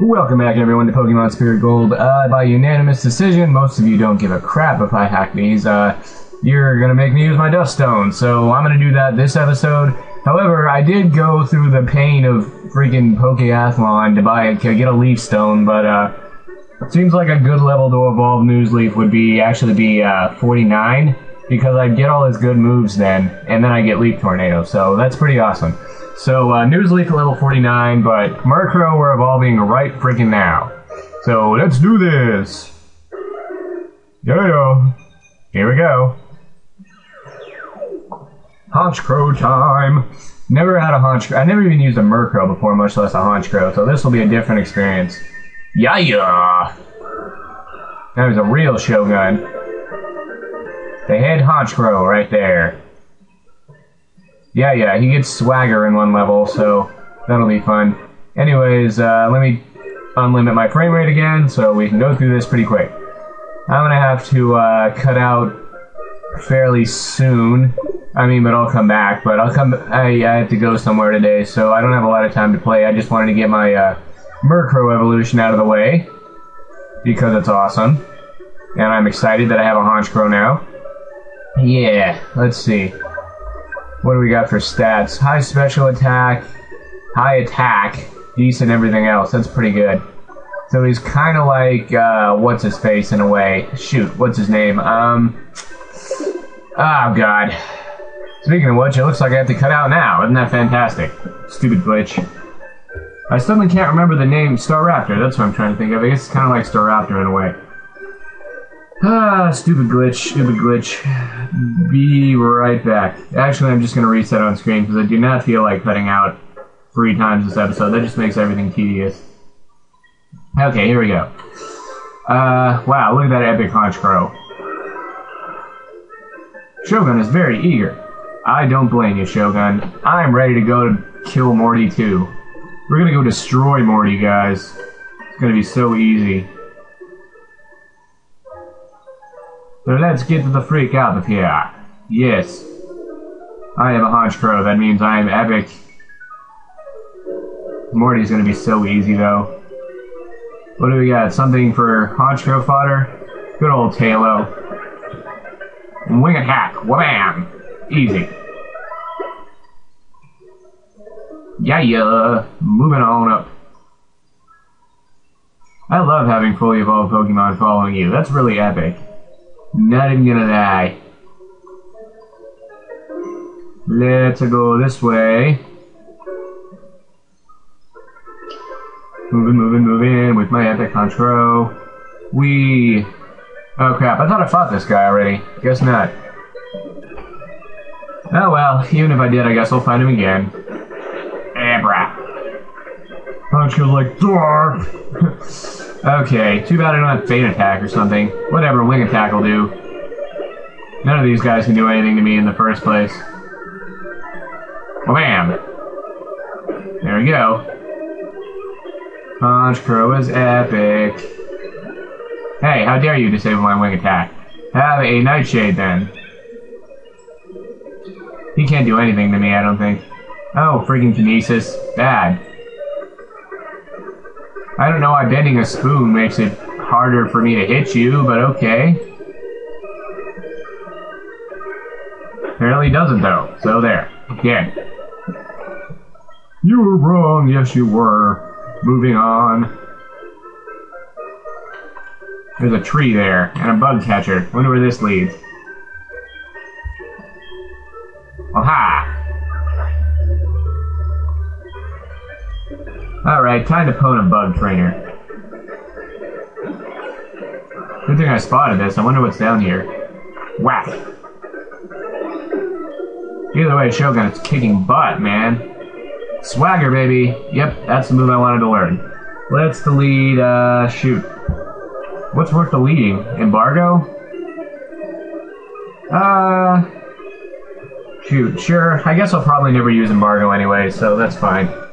Welcome back, everyone, to Pokemon Spirit Gold. Uh, by unanimous decision, most of you don't give a crap if I hack these. Uh, you're gonna make me use my Dust Stone, so I'm gonna do that this episode. However, I did go through the pain of freaking Pokeathlon to buy to get a Leaf Stone, but uh, it seems like a good level to evolve Nuzleaf would be actually be uh, 49 because I'd get all his good moves then, and then I get Leaf Tornado, so that's pretty awesome. So uh, at level 49, but Murkrow we're evolving right freaking now. So let's do this. Yo-yo. Here we go. Honchkrow time. Never had a Honchkrow. I never even used a Murkrow before, much less a Honchkrow, so this will be a different experience. Yeah, yeah. That was a real Shogun. The head Honchkrow right there. Yeah, yeah, he gets swagger in one level, so that'll be fun. Anyways, uh, let me unlimit my frame rate again so we can go through this pretty quick. I'm gonna have to uh, cut out fairly soon. I mean, but I'll come back. But I'll come. I, I have to go somewhere today, so I don't have a lot of time to play. I just wanted to get my uh, Murkrow evolution out of the way because it's awesome, and I'm excited that I have a Honchkrow now. Yeah, let's see. What do we got for stats? High special attack, high attack, decent everything else. That's pretty good. So he's kind of like uh, what's his face in a way. Shoot, what's his name? Um. Oh God. Speaking of which, it looks like I have to cut out now. Isn't that fantastic? Stupid glitch. I suddenly can't remember the name Staraptor. That's what I'm trying to think of. I guess it's kind of like Staraptor in a way. Ah, stupid glitch, stupid glitch. Be right back. Actually, I'm just going to reset on screen because I do not feel like cutting out three times this episode. That just makes everything tedious. Okay, here we go. Uh, wow, look at that epic Honchkrow. Shogun is very eager. I don't blame you, Shogun. I'm ready to go to kill Morty too. We're gonna go destroy Morty, guys. It's gonna be so easy. So let's get the freak out of here. Yes. I have a Honchkrow. That means I am epic. Morty's gonna be so easy, though. What do we got? Something for Honchkrow fodder? Good old Taillow. Wing attack. Wham! Easy. Yeah, yeah. Moving on up. I love having fully evolved Pokemon following you. That's really epic. Not even gonna die. Let's go this way. Moving, moving, moving with my epic control. We. Oh crap, I thought I fought this guy already. Guess not. Oh well, even if I did, I guess I'll find him again. Eh, brah. Punch goes like, dark! Okay, too bad I don't have Feint Attack or something. Whatever, Wing Attack will do. None of these guys can do anything to me in the first place. Wham! There we go. Honchkrow is epic. Hey, how dare you disable my wing attack? Have a Nightshade then. He can't do anything to me, I don't think. Oh, freaking Kinesis. Bad. I don't know why bending a spoon makes it harder for me to hit you, but okay. Apparently doesn't though, so there. Again. You were wrong, yes you were. Moving on. There's a tree there, and a bug catcher. Wonder where this leads. Aha! Alright, time to pwn a bug trainer. Good thing I spotted this. I wonder what's down here. Whack! Either way, Shogun, it's kicking butt, man. Swagger, baby. Yep, that's the move I wanted to learn. Let's delete, uh, shoot. What's worth deleting? Embargo? Uh, shoot, sure. I guess I'll probably never use embargo anyway, so that's fine.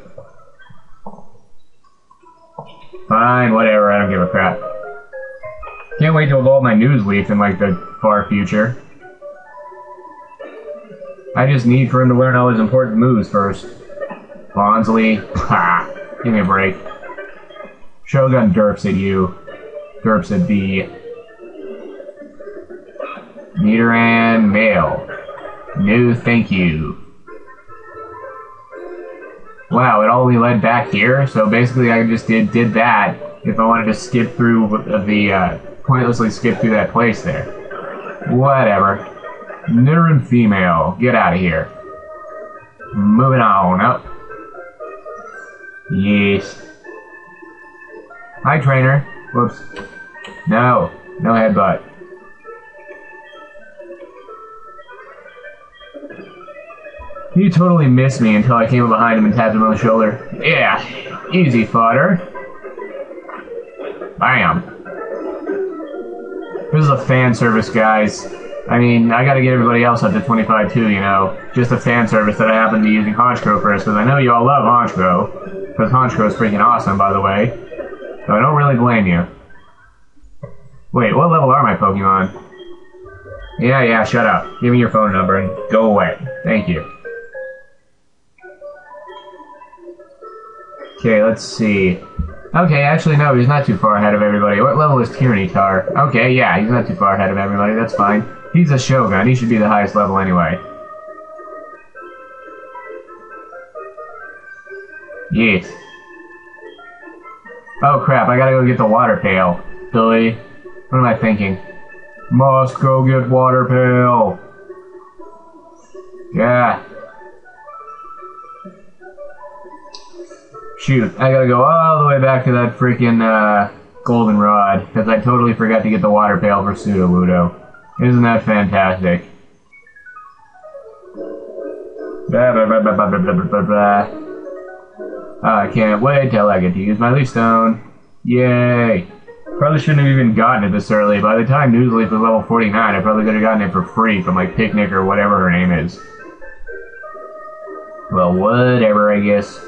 Fine, whatever, I don't give a crap. Can't wait to evolve my Nuzleaf in, like, the far future. I just need for him to learn all his important moves first. Bonsly, ha, give me a break. Shogun derps at you. Derps at B. Nidoran male. No thank you. Wow, it only led back here, so basically I just did did that if I wanted to skip through the, uh, pointlessly skip through that place there. Whatever. Nidoran female, get out of here. Moving on up. Yes. Hi, trainer. Whoops. No. No headbutt. He totally missed me until I came up behind him and tapped him on the shoulder. Yeah. Easy fodder. Bam. This is a fan service, guys. I mean, I gotta get everybody else up to 25 too, you know. Just a fan service that I happen to be using Honchkrow first, because I know you all love Honchkrow. Because Honchkrow is freaking awesome, by the way. So I don't really blame you. Wait, what level are my Pokemon? Yeah, yeah, shut up. Give me your phone number and go away. Thank you. Okay, let's see. Okay, actually, no, he's not too far ahead of everybody. What level is Tyranitar? Okay, yeah, he's not too far ahead of everybody. That's fine. He's a Shogun. He should be the highest level anyway. Yes. Oh crap, I gotta go get the water pail. Billy. What am I thinking? Must go get water pail. Yeah. Shoot, I gotta go all the way back to that freaking uh, goldenrod because I totally forgot to get the water pail for Sudowoodo. Isn't that fantastic? Blah, blah, blah, blah, blah, blah, blah, blah. I can't wait till I get to use my leaf stone. Yay! Probably shouldn't have even gotten it this early. By the time Nuzleaf was level 49, I probably could have gotten it for free from like Picnic or whatever her name is. Well, whatever, I guess.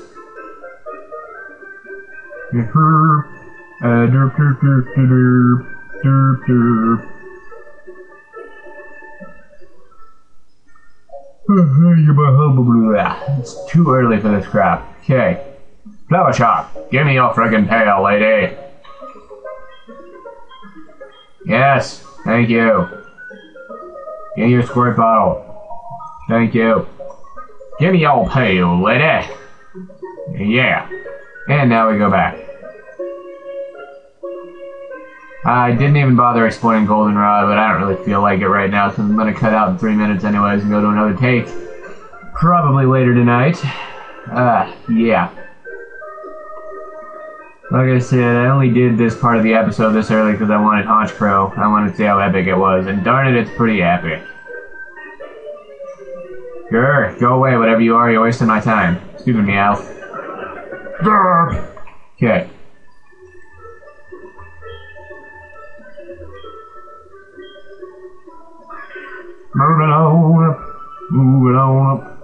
It's too early for this crap. Okay. Flower shop, give me your friggin' pail, lady. Yes, thank you. Me your squirt bottle. Thank you. Give me your pail, lady. Yeah. And now we go back. I didn't even bother exploring Goldenrod, but I don't really feel like it right now, so I'm gonna cut out in three minutes anyways and go to another take. Probably later tonight. Uh, yeah. Like I said, I only did this part of the episode this early because I wanted Honchkrow. I wanted to see how epic it was, and darn it, it's pretty epic. Grr, go away, whatever you are, you're wasting my time. Stupid meow. Okay. Moving on up, moving on up.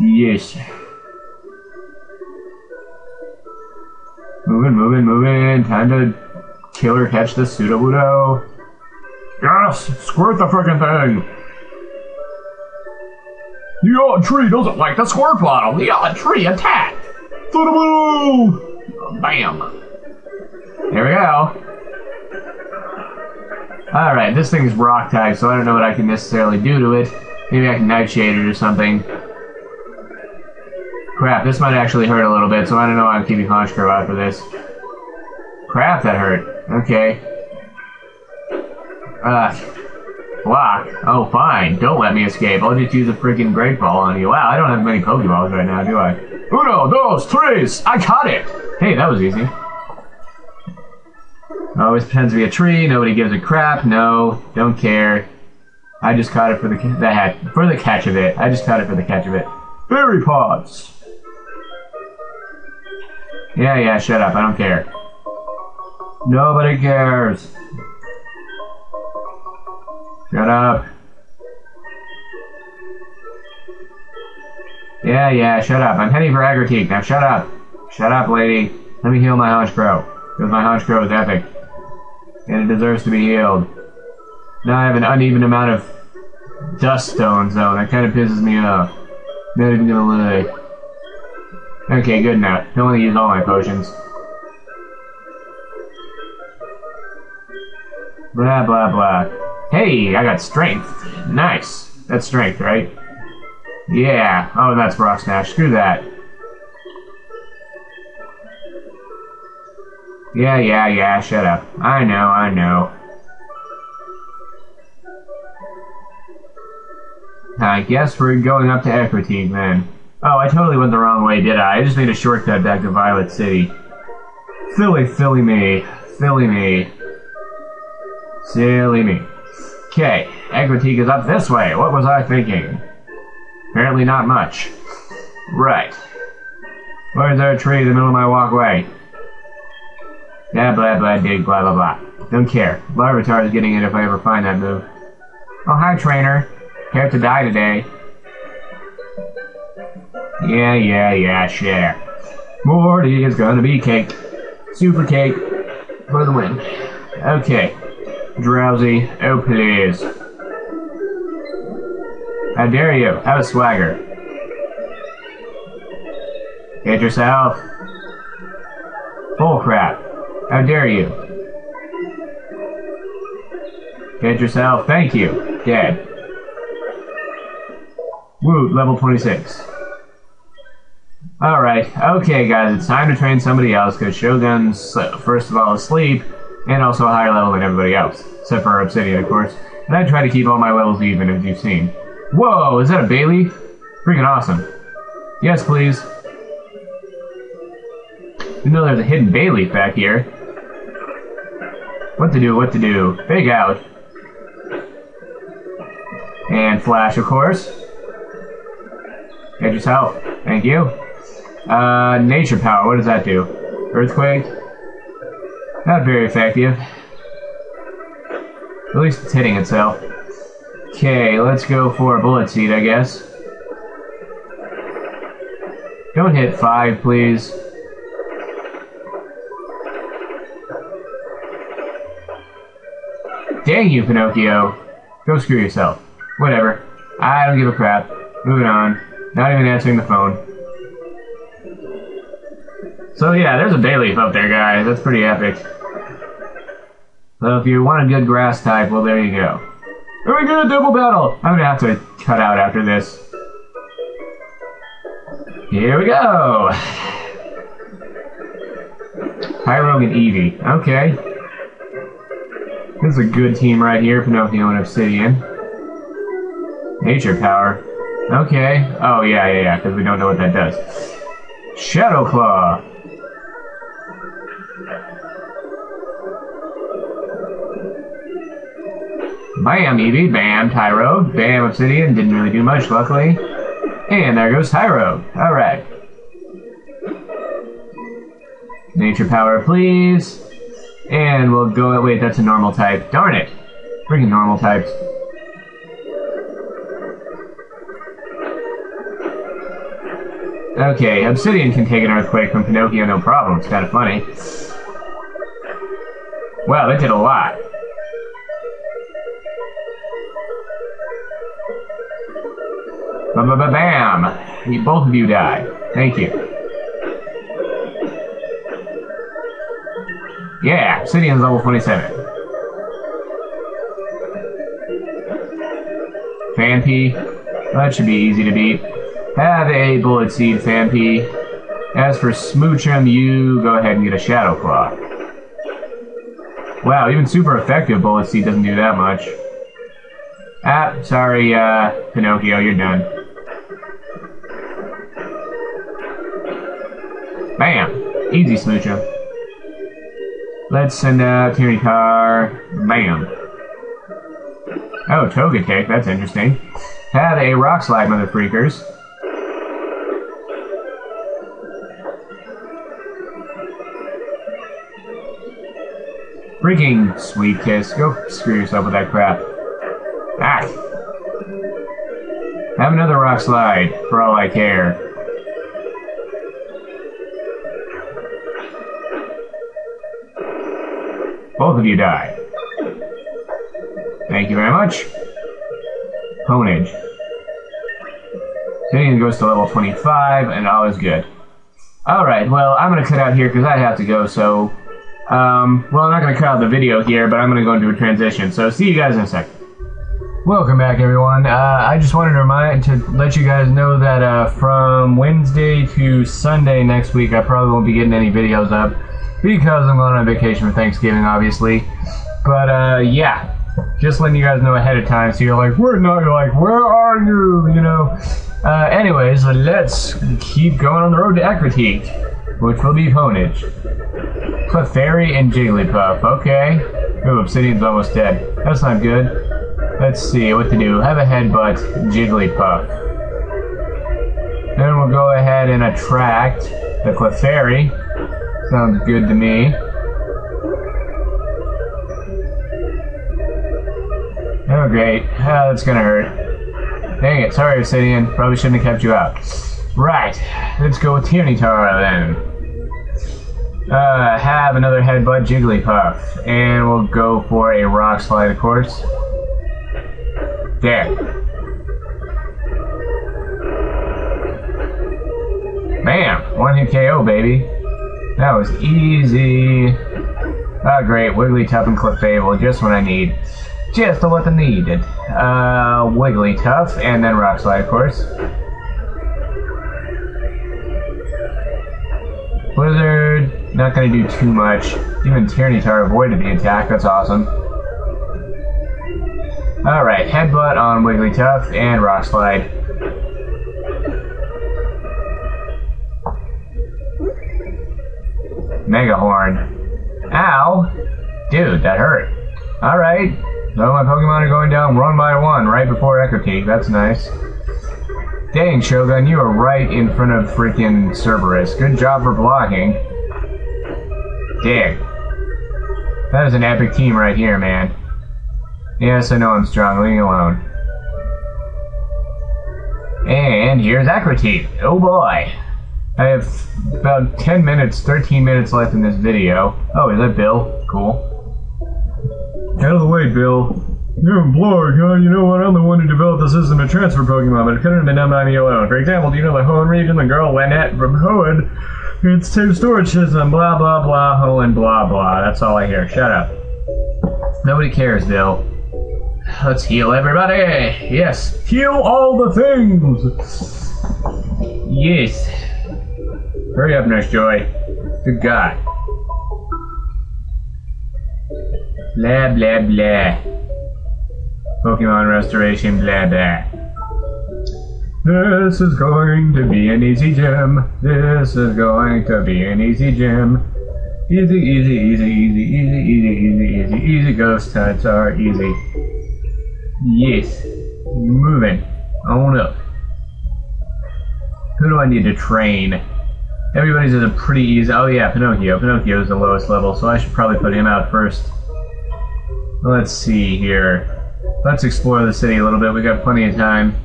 Yes. Moving, moving, moving. Time to kill or catch the Sudowoodo. Yes! Squirt the freaking thing! The odd tree doesn't like the squirt bottle. The odd tree attacked. Bam! There we go. Alright, this thing's rock type, so I don't know what I can necessarily do to it. Maybe I can nightshade it or something. Crap, this might actually hurt a little bit, so I don't know why I'm keeping Honchkrow out for this. Crap, that hurt. Okay. Uh, block. Oh, fine. Don't let me escape. I'll just use a freaking Great Ball on you. Wow, I don't have many Pokeballs right now, do I? Uno, dos, tres! I caught it! Hey, that was easy. Always pretends to be a tree. Nobody gives a crap. No, don't care. I just caught it for the the heck for the catch of it. I just caught it for the catch of it. Berry pods. Yeah, yeah, shut up. I don't care. Nobody cares. Shut up. Yeah, yeah, shut up. I'm heading for Ecruteak. Now shut up. Shut up, lady. Let me heal my Honchkrow. Because my Honchkrow is epic. And it deserves to be healed. Now I have an uneven amount of dust stones, though. That kind of pisses me off. Not even gonna lie. Okay, good now. Don't want to use all my potions. Blah, blah, blah. Hey, I got strength. Nice. That's strength, right? Yeah. Oh, that's Rock Smash. Screw that. Yeah, yeah, yeah, shut up. I know, I know. I guess we're going up to Ecruteak then. Oh, I totally went the wrong way, did I? I just made a shortcut back to Violet City. Silly, silly me. Silly me. Silly me. Okay, Ecruteak is up this way. What was I thinking? Apparently not much. Right. Where's our tree in the middle of my walkway? Blah, blah, blah, dig, blah, blah, blah. Don't care. Larvitar is getting it if I ever find that move. Oh, hi, trainer. Care to die today? Yeah, yeah, yeah, share. Morty is gonna be cake. Super cake. For the win. Okay. Drowsy. oh please. How dare you? Have a swagger. Get yourself. Bull crap. How dare you? Get yourself. Thank you. Dead. Woot, level 26. Alright, okay guys, it's time to train somebody else, because Shogun's, uh, first of all, asleep, and also a higher level than everybody else. Except for Obsidian, of course. And I try to keep all my levels even, as you've seen. Whoa, is that a Bayleef? Freaking awesome. Yes, please. You know there's a hidden Bayleef back here. What to do, what to do. Big out. And Flash, of course. Get yourself. Thank you. Uh, nature power, what does that do? Earthquake? Not very effective. At least it's hitting itself. Okay, let's go for a bullet seed, I guess. Don't hit five, please. Dang you, Pinocchio. Go screw yourself. Whatever. I don't give a crap. Moving on. Not even answering the phone. So yeah, there's a Bayleef up there, guys. That's pretty epic. So if you want a good grass type, well, there you go. Here we go, double battle! I'm gonna have to cut out after this. Here we go! Tyrogue and Eevee. Okay. This is a good team right here, Pinocchio and Obsidian. Nature Power. Okay. Oh, yeah, yeah, yeah, because we don't know what that does. Shadow Claw. Bam, Eevee. Bam, Tyro. Bam, Obsidian. Didn't really do much, luckily. And there goes Tyro. Alright. Nature Power, please. And we'll go... Wait, that's a normal type. Darn it. Freaking normal types. Okay, Obsidian can take an Earthquake from Pinocchio no problem. It's kind of funny. Wow, that did a lot. Ba ba ba bam! You, both of you die. Thank you. Yeah, Obsidian's level 27. Phanpy. That should be easy to beat. Have a Bullet Seed, Phanpy. As for Smoochum, you go ahead and get a Shadow Claw. Wow, even super effective Bullet Seed doesn't do that much. Ah, sorry, uh, Pinocchio, you're done. Bam! Easy Smoocher. Let's send out Tyranitar. Bam. Oh, Togetic, that's interesting. Have a Rock Slide, Mother Freakers. Freaking sweet kiss. Go screw yourself with that crap. Ah! Have another rock slide, for all I care. Both of you die. Thank you very much. Honage. Sinian goes to level 25, and all is good. Alright, well, I'm gonna cut out here because I have to go, so Um, well, I'm not going to cut out the video here, but I'm going to go into a transition. So see you guys in a sec. Welcome back, everyone. Uh, I just wanted to remind to let you guys know that uh, from Wednesday to Sunday next week, I probably won't be getting any videos up because I'm going on vacation for Thanksgiving, obviously. But uh, yeah, just letting you guys know ahead of time, so you're like, we're not you're like, where are you? You know. Uh, anyways, let's keep going on the road to Ecruteak, which will be Honage. Clefairy and Jigglypuff. Okay. Ooh, Obsidian's almost dead. That's not good. Let's see what to do. Have a headbutt, Jigglypuff. Then we'll go ahead and attract the Clefairy. Sounds good to me. Oh great. Ah, that's gonna hurt. Dang it, sorry Obsidian. Probably shouldn't have kept you out. Right, let's go with Tyranitar then. Uh, have another headbutt Jigglypuff. And we'll go for a Rock Slide, of course. There. Bam! One hit KO, baby. That was easy. Ah, oh, great. Wigglytuff and Clefable, just what I need. Just what I needed. Uh, Wigglytuff, and then Rock Slide, of course. Blizzard, not gonna do too much. Even Tyranitar avoided the attack, that's awesome. Alright, Headbutt on Wigglytuff and Rock Slide. Mega Horn. Ow! Dude, that hurt. Alright, so my Pokemon are going down one by one right before Ecruteak. That's nice. Dang, Shogun, you are right in front of freaking Cerberus. Good job for blocking. Dang. That is an epic team right here, man. Yes, I know I'm strong. Leave me alone. And here's Ecruteak. Oh boy. I have about 10 minutes, 13 minutes left in this video. Oh, is that Bill? Cool. Out of the way, Bill. You're a Blorg, huh? You know what? I'm the one who developed the system to transfer Pokemon, but it couldn't have been done by me alone. For example, do you know the Hoenn region? The girl Lanette from Hoenn. It's two storage system, blah, blah, blah, Hoenn, blah, blah. That's all I hear. Shut up. Nobody cares, Bill. Let's heal everybody. Yes. Heal all the things. Yes. Hurry up, Nurse Joy. Good God. Blah, blah, blah. Pokemon restoration, blah, blah. This is going to be an easy gym. This is going to be an easy gym. Easy, easy, easy, easy, easy, easy, easy, easy, easy. Ghost types are easy. Yes. Moving. On up. Who do I need to train? Everybody's at a pretty easy... Oh yeah, Pinocchio. Pinocchio is the lowest level, so I should probably put him out first. Let's see here. Let's explore the city a little bit. We got plenty of time.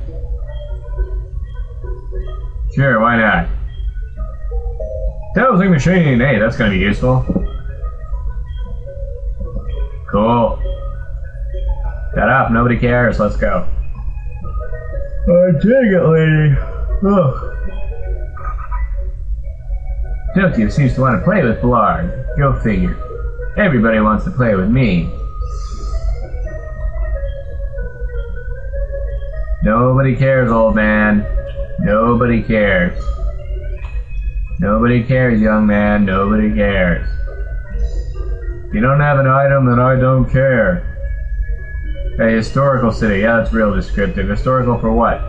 Sure, why not? Dowsing machine! Hey, that's gonna be useful. Cool. Shut up, nobody cares, let's go. I dig it, lady. Ugh. Pinocchio seems to want to play with Blarg. Go figure. Everybody wants to play with me. Nobody cares, old man. Nobody cares. Nobody cares, young man. Nobody cares. You don't have an item, then I don't care. A historical city. Yeah, that's real descriptive. Historical for what?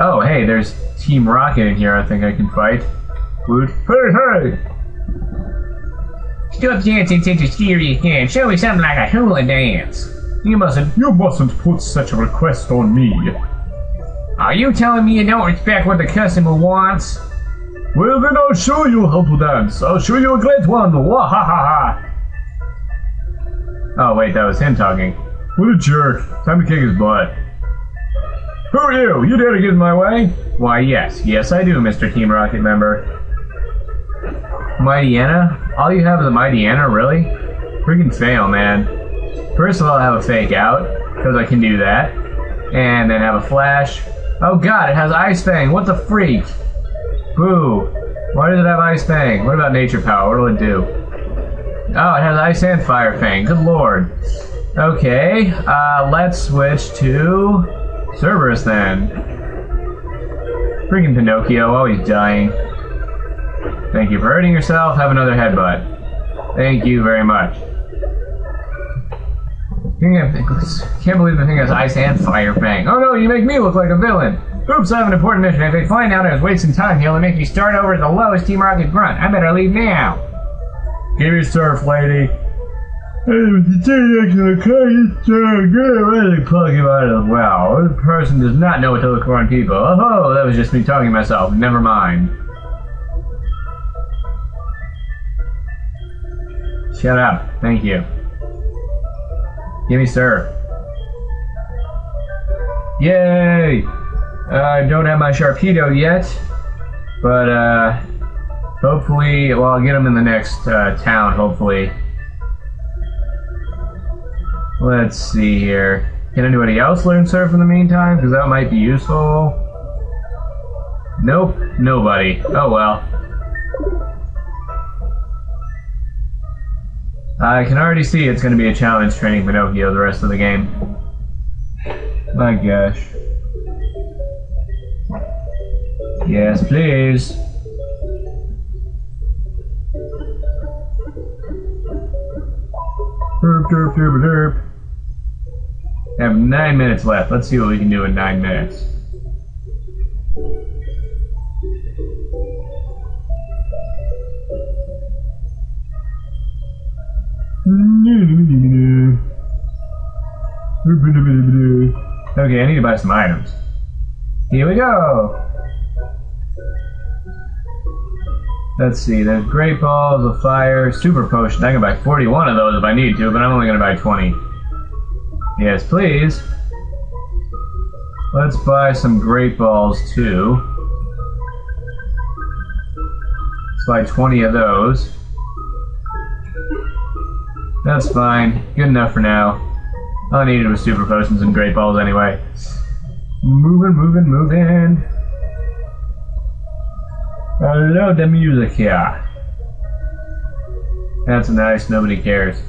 Oh, hey, there's Team Rocket in here I think I can fight. Woot. Hey, hey! Stop dancing such a serious dance. Show me something like a hula dance. You mustn't, you mustn't put such a request on me. Are you telling me you don't respect what the customer wants? Well, then I'll show you how to dance. I'll show you a great one. Wah ha ha ha. Oh, wait, that was him talking. What a jerk. Time to kick his butt. Who are you? You dare to get in my way? Why, yes. Yes, I do, Mr. Team Rocket member. Mightyena? All you have is a Mightyena, really? Freaking fail, man. First of all, I have a fake out, because I can do that. And then have a flash. Oh god, it has Ice Fang. What the freak? Boo. Why does it have Ice Fang? What about Nature Power? What'll it do? Oh, it has ice and fire fang. Good lord. Okay, uh, let's switch to Cerberus then. Freaking Pinocchio, always dying. Thank you for hurting yourself. Have another headbutt. Thank you very much. Can't believe the thing has ice and fire fang. Oh no, you make me look like a villain. Oops, I have an important mission. If they find out I was wasting time here, they'll make me start over at the lowest Team Rocket grunt. I better leave now. Give me surf, lady. Wow, this person does not know what to look for in people. Oh, that was just me talking to myself. Never mind. Shut up. Thank you. Give me surf. Yay! I don't have my Sharpedo yet, but uh, hopefully, well, I'll get them in the next uh, town, hopefully. Let's see here. Can anybody else learn surf in the meantime? Because that might be useful. Nope, nobody. Oh well. I can already see it's going to be a challenge training Pinocchio the rest of the game. My gosh. Yes, please. Derp, derp, derp, derp. I have nine minutes left. Let's see what we can do in nine minutes. Okay, I need to buy some items. Here we go! Let's see, there's great balls of fire, super potion. I can buy 41 of those if I need to, but I'm only gonna buy 20. Yes, please. Let's buy some great balls too. Let's buy 20 of those. That's fine. Good enough for now. All I needed was super potions and great balls anyway. Moving, moving, moving. I love the music here. That's nice, nobody cares.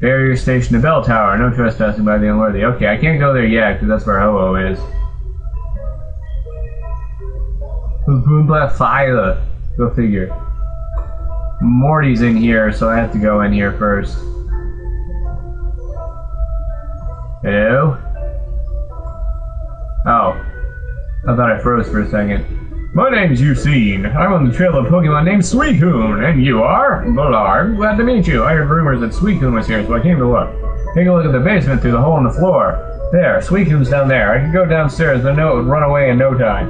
Barrier station to bell tower. No trespassing by the unworthy. Okay, I can't go there yet because that's where Ho-Oh is. Boom Black Fire. Go figure. Morty's in here, so I have to go in here first. Hello? Oh. I thought I froze for a second. My name's Eugene. I'm on the trail of Pokemon named Suicune, and you are? Bolar. Glad to meet you. I heard rumors that Suicune was here, so I came to look. Take a look at the basement through the hole in the floor. There, Suicune's down there. I could go downstairs, but know it would run away in no time.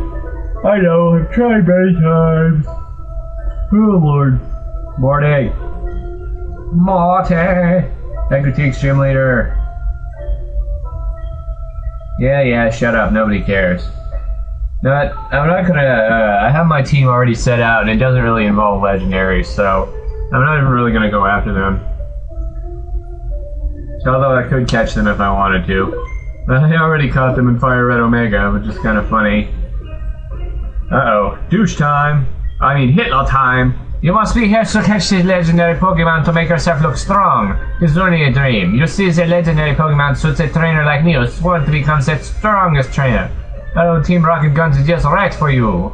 I know, I've tried many times. Oh, Lord. Morty. Morty. Ecruteak Gym Leader. Yeah, yeah, shut up. Nobody cares. Not, I'm not gonna. Uh, I have my team already set out, and it doesn't really involve legendaries, so I'm not even really gonna go after them. Although I could catch them if I wanted to. I already caught them in Fire Red Omega, which is kind of funny. Uh oh, douche time. I mean, Hitler time. You must be here to catch this legendary Pokemon to make yourself look strong. It's only a dream. You see, the legendary Pokemon suits a trainer like me who sworn to become the strongest trainer. Oh, Team Rocket Guns is just right for you.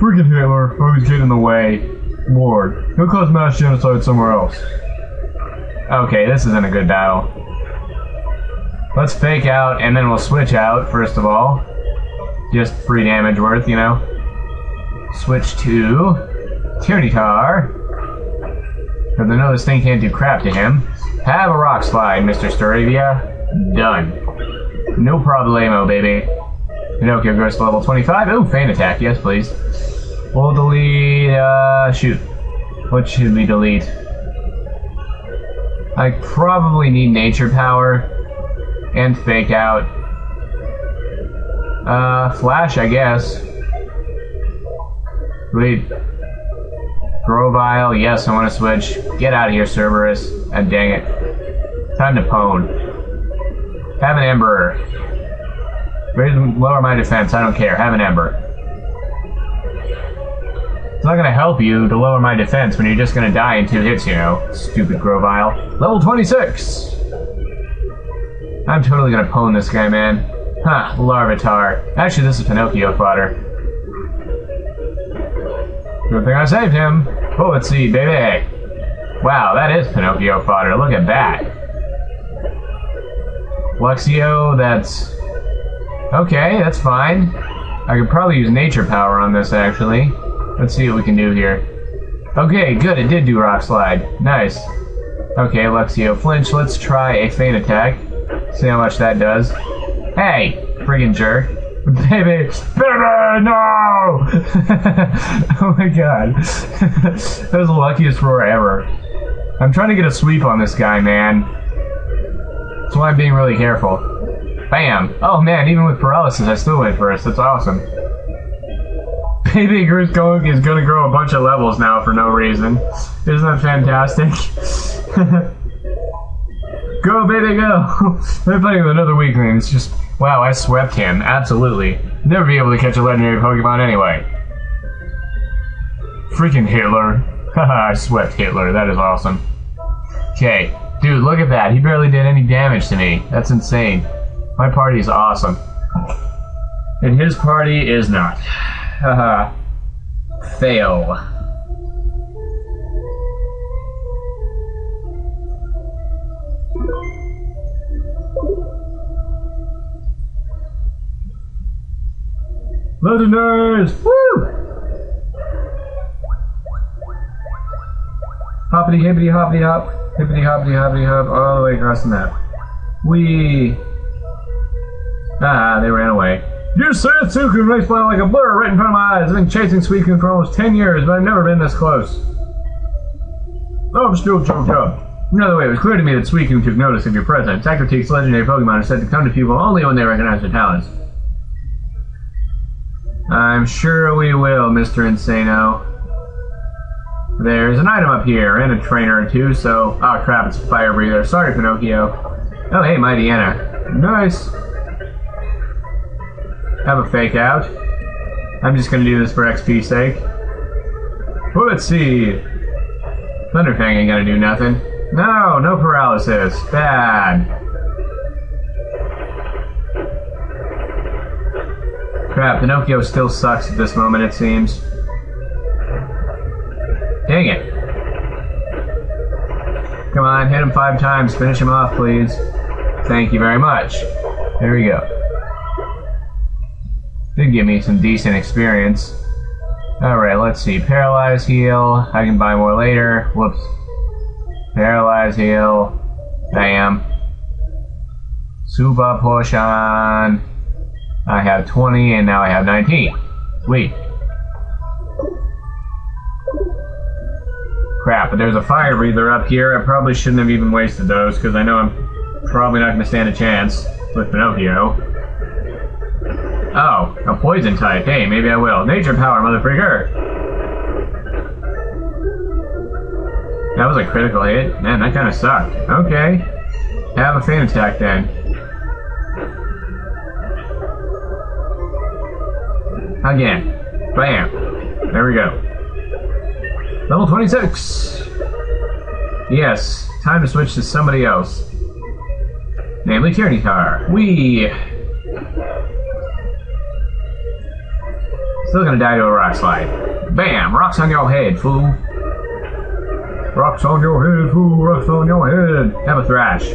Freaking Hitler, always getting in the way. Lord, he'll cause mass genocide somewhere else. Okay, this isn't a good battle. Let's fake out, and then we'll switch out, first of all. Just free damage worth, you know. Switch to Tyranitar. I know this thing can't do crap to him. Have a rock slide, Mr. Staravia. Done. No problemo, baby. Pinocchio goes to level 25. Oh, feint attack. Yes, please. We'll delete, uh, shoot. What should we delete? I probably need nature power and fake out. Uh, flash, I guess. Wait. Grovyle, yes, I want to switch. Get out of here, Cerberus. Ah, dang it. Time to pwn. Have an Ember. Lower my defense. I don't care. Have an Ember. It's not gonna help you to lower my defense when you're just gonna die in two hits, you know. Stupid Grovyle. Level 26! I'm totally gonna pwn this guy, man. Huh, Larvitar. Actually, this is Pinocchio fodder. Good thing I saved him. Oh, Bullet seed, baby. Wow, that is Pinocchio fodder. Look at that. Luxio, that's... Okay, that's fine. I could probably use nature power on this, actually. Let's see what we can do here. Okay, good, it did do rock slide. Nice. Okay, Luxio flinch. Let's try a feint attack. See how much that does. Hey, friggin' jerk. Baby, baby, no! oh my god. that was the luckiest roar ever. I'm trying to get a sweep on this guy, man. That's why I'm being really careful. Bam! Oh man, even with paralysis, I still went first. That's awesome. Baby Groot going is gonna grow a bunch of levels now for no reason. Isn't that fantastic? Go, baby, go! They're playing with another weakling. It's just, wow, I swept him. Absolutely. Never be able to catch a legendary Pokemon anyway. Freaking Hitler. Haha, I swept Hitler. That is awesome. Okay. Dude, look at that. He barely did any damage to me. That's insane. My party is awesome. And his party is not. Haha. Fail. Legendaries! Woo! Hoppity hippity hoppity hop, hippity hoppity hoppity hop, all the way across the map. We. Ah, they ran away. You said Suicune race by like a blur right in front of my eyes. I've been chasing Suicune for almost 10 years, but I've never been this close. Oh, I'm still choked up. Another way, it was clear to me that Suicune took notice of your presence. Sacroteek's legendary Pokemon are said to come to people only when they recognize their talents. I'm sure we will, Mr. Insano. There's an item up here, and a trainer or two, so... Oh crap, it's a fire breather. Sorry, Pinocchio. Oh, hey, Mightyena. Nice. Have a fake out. I'm just gonna do this for XP sake. Well, let's see. Thunderfang ain't gonna do nothing. No, no paralysis. Bad. Crap, Pinocchio still sucks at this moment, it seems. Dang it. Come on, hit him five times. Finish him off, please. Thank you very much. There we go. Did give me some decent experience. Alright, let's see. Paralyze heal. I can buy more later. Whoops. Paralyze heal. Bam. Super potion. I have 20 and now I have 19. Sweet. Crap, but there's a fire breather up here. I probably shouldn't have even wasted those because I know I'm probably not going to stand a chance with Pinocchio. Oh, a poison type. Hey, maybe I will. Nature power, motherfucker. That was a critical hit. Man, that kind of sucked. Okay. Have a feint attack then. Again. Bam. There we go. Level 26! Yes, time to switch to somebody else. Namely Tyranitar. We. Still gonna die to a rock slide. Bam! Rocks on your head, fool. Rocks on your head, fool. Rocks on your head. Have a thrash.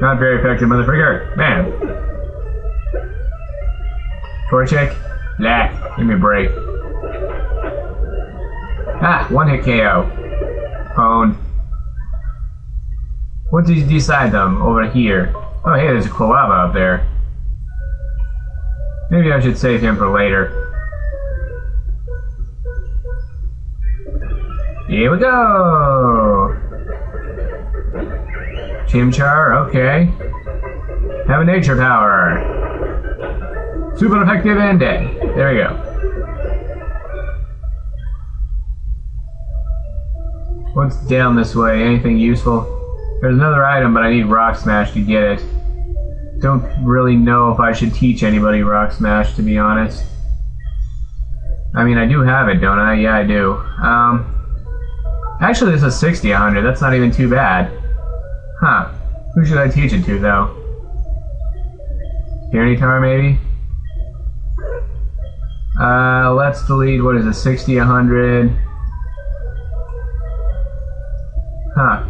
Not very effective, motherfucker. Man. Torchic? Nah, give me a break. Ah, one hit KO. Pwn. What did you decide them over here? Oh, hey, there's a Quilava up there. Maybe I should save him for later. Here we go! Chimchar, okay. Have a nature power. Super effective and dead. There we go. What's down this way? Anything useful? There's another item, but I need Rock Smash to get it. Don't really know if I should teach anybody Rock Smash, to be honest. I mean, I do have it, don't I? Yeah, I do. Um, actually, this is 60, 100. That's not even too bad. Huh. Who should I teach it to, though? Tyranitar, maybe? Uh, let's delete, what is it, 60, 100. Huh.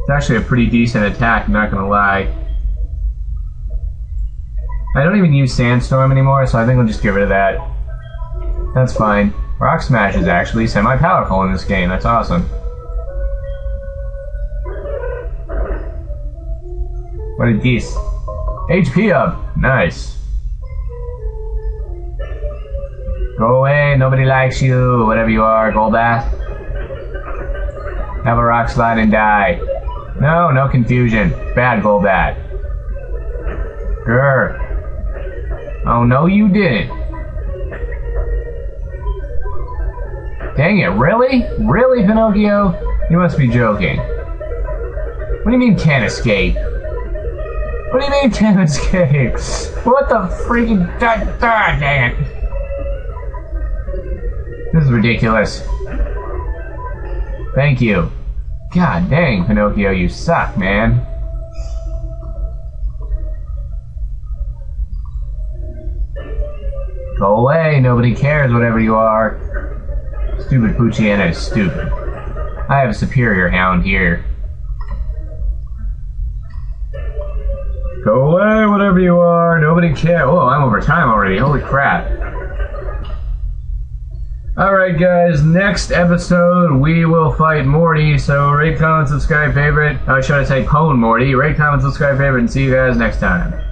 It's actually a pretty decent attack, I'm not gonna lie. I don't even use Sandstorm anymore, so I think I'll just get rid of that. That's fine. Rock Smash is actually semi-powerful in this game, that's awesome. What a geese. HP up! Nice. Go away, nobody likes you, whatever you are, Golbat. Have a rock slide and die. No, no confusion. Bad Golbat. Grr. Oh, no, you didn't. Dang it, really? Really, Pinocchio? You must be joking. What do you mean can't escape? What do you mean can't escape? What the freaking... Dang it. This is ridiculous. Thank you. God dang, Pinocchio, you suck, man. Go away, nobody cares whatever you are. Stupid Poochyena is stupid. I have a superior hound here. Go away, whatever you are, nobody cares. Oh, I'm over time already, holy crap. Alright guys, next episode we will fight Morty, so rate, comment, subscribe, favorite. Uh, should I say Pwn Morty? Rate, comment, subscribe, favorite, and see you guys next time.